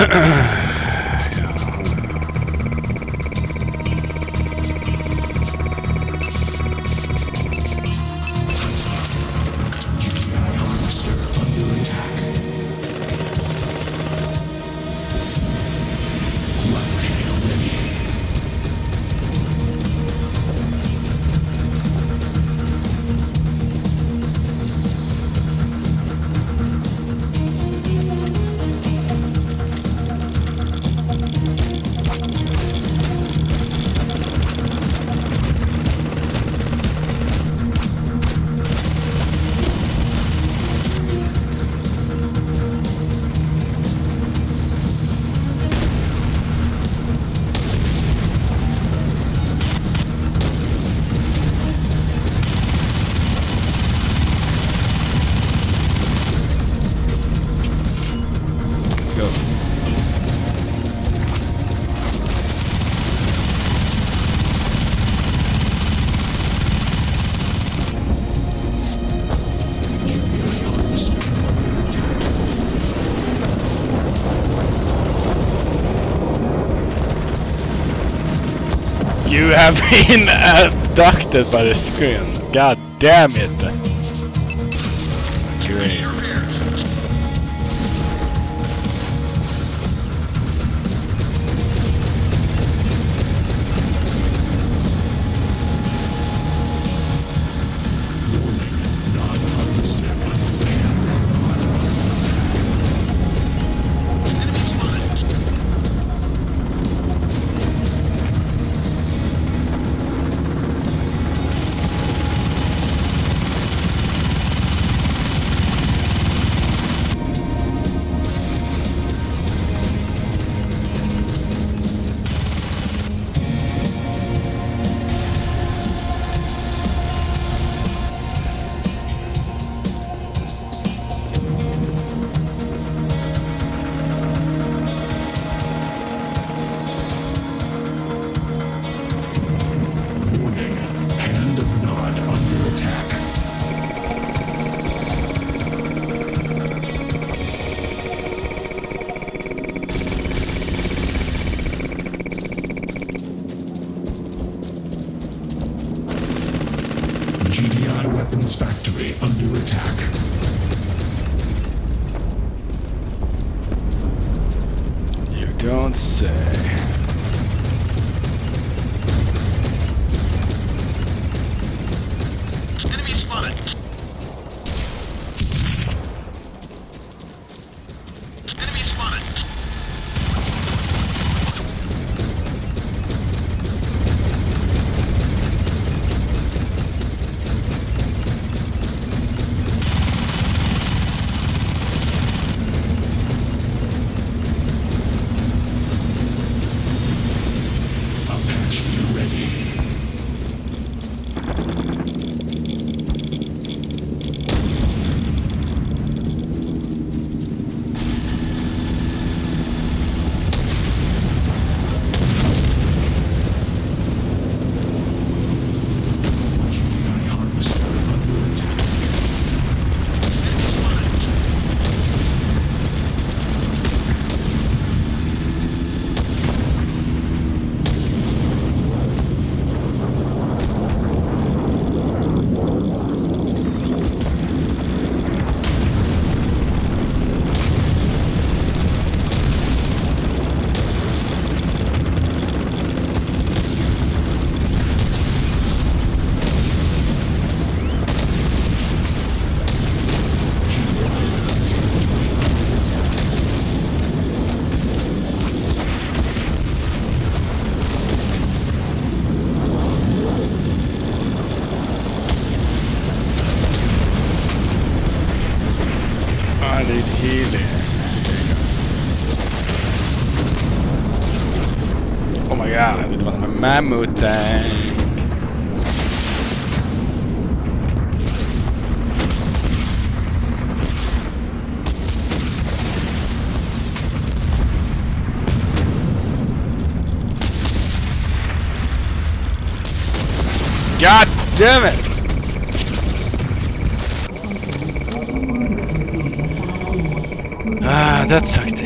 Ahem. I've been abducted by the screen. God damn it. under attack. ammo. God damn it! Ah, that sucked.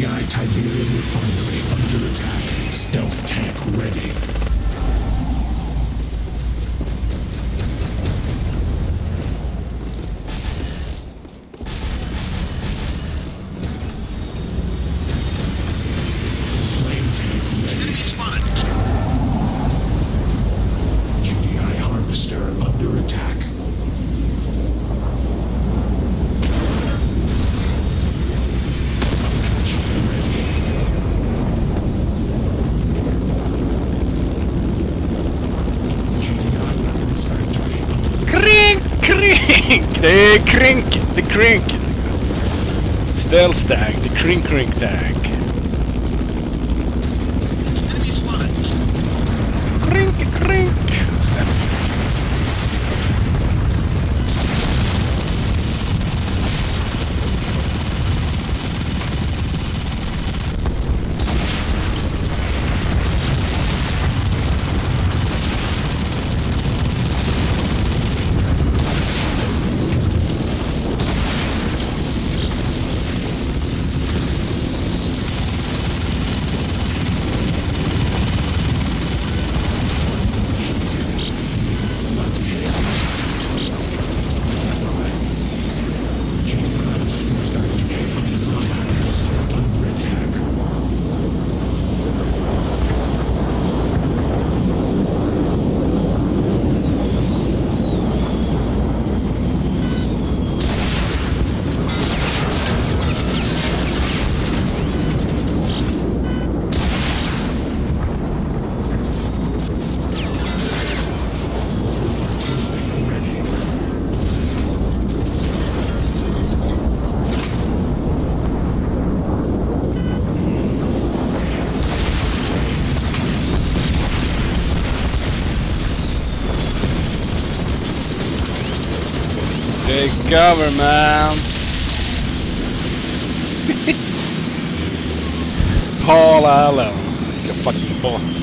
GDI Tiberium Refinery under attack. Stealth tank ready. Flame tank ready. Enemy spotted. GDI Harvester under attack. Apache ready. GDI Weapons Factory under Krink, krink! Det är krink, det är krink. Stealth tank, är krink, krink tank. Krink, krink. Cover, man. Paul Allen. Vilka fucking bra.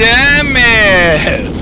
damn it!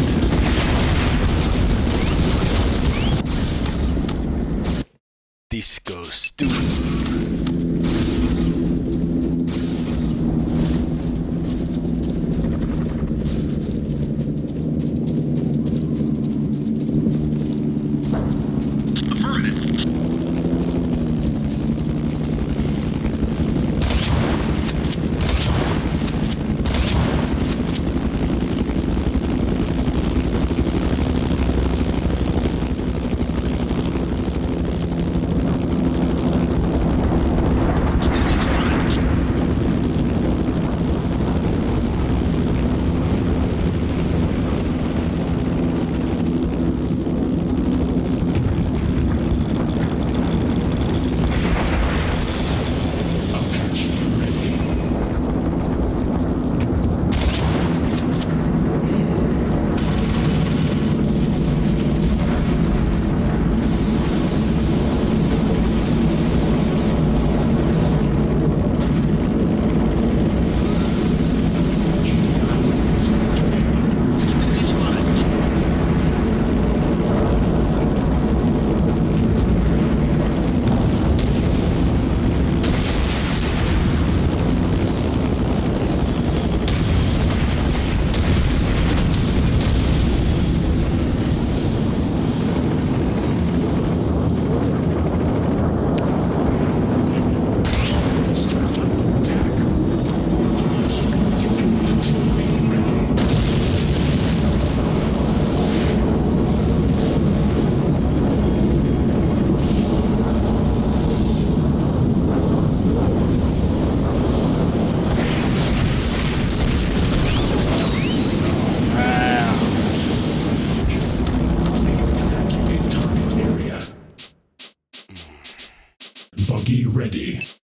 Ready.